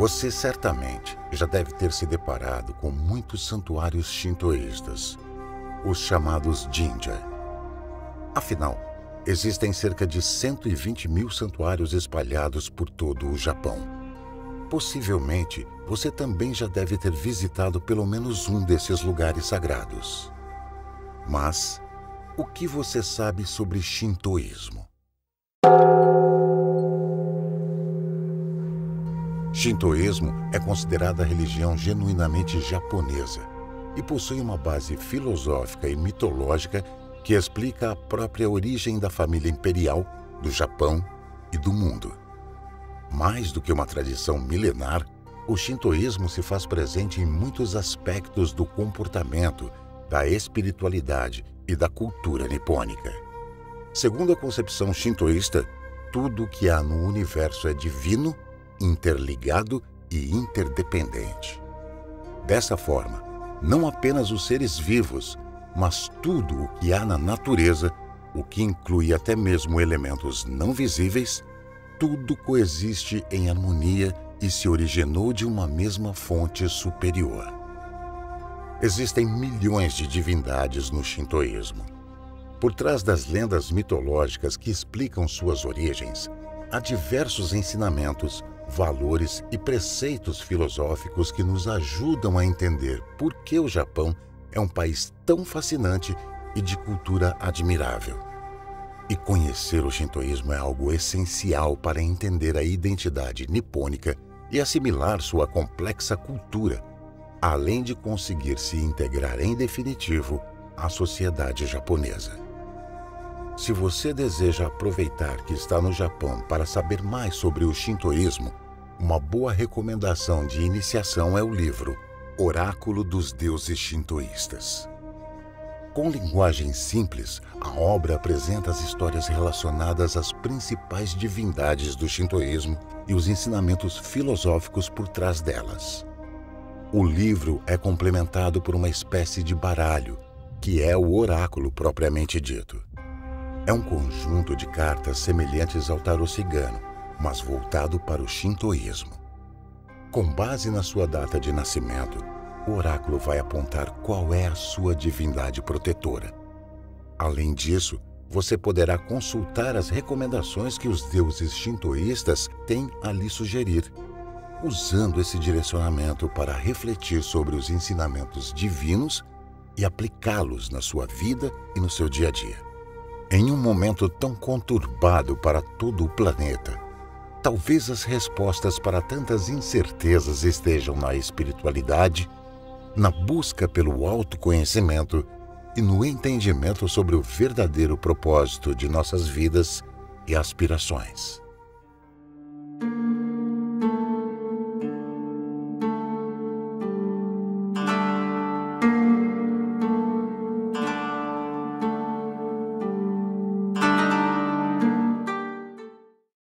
Você certamente já deve ter se deparado com muitos santuários shintoístas, os chamados jinja. Afinal, existem cerca de 120 mil santuários espalhados por todo o Japão. Possivelmente, você também já deve ter visitado pelo menos um desses lugares sagrados. Mas, o que você sabe sobre shintoísmo? Shintoísmo é considerada a religião genuinamente japonesa e possui uma base filosófica e mitológica que explica a própria origem da família imperial do Japão e do mundo. Mais do que uma tradição milenar, o shintoísmo se faz presente em muitos aspectos do comportamento, da espiritualidade e da cultura nipônica. Segundo a concepção shintoísta, tudo o que há no universo é divino interligado e interdependente. Dessa forma, não apenas os seres vivos, mas tudo o que há na natureza, o que inclui até mesmo elementos não visíveis, tudo coexiste em harmonia e se originou de uma mesma fonte superior. Existem milhões de divindades no Shintoísmo. Por trás das lendas mitológicas que explicam suas origens, há diversos ensinamentos, valores e preceitos filosóficos que nos ajudam a entender por que o Japão é um país tão fascinante e de cultura admirável. E conhecer o shintoísmo é algo essencial para entender a identidade nipônica e assimilar sua complexa cultura, além de conseguir se integrar em definitivo à sociedade japonesa. Se você deseja aproveitar que está no Japão para saber mais sobre o shintoísmo, uma boa recomendação de iniciação é o livro Oráculo dos Deuses Shintoístas. Com linguagem simples, a obra apresenta as histórias relacionadas às principais divindades do shintoísmo e os ensinamentos filosóficos por trás delas. O livro é complementado por uma espécie de baralho, que é o oráculo propriamente dito. É um conjunto de cartas semelhantes ao tarô cigano, mas voltado para o shintoísmo. Com base na sua data de nascimento, o oráculo vai apontar qual é a sua divindade protetora. Além disso, você poderá consultar as recomendações que os deuses shintoístas têm a lhe sugerir, usando esse direcionamento para refletir sobre os ensinamentos divinos e aplicá-los na sua vida e no seu dia a dia. Em um momento tão conturbado para todo o planeta, Talvez as respostas para tantas incertezas estejam na espiritualidade, na busca pelo autoconhecimento e no entendimento sobre o verdadeiro propósito de nossas vidas e aspirações.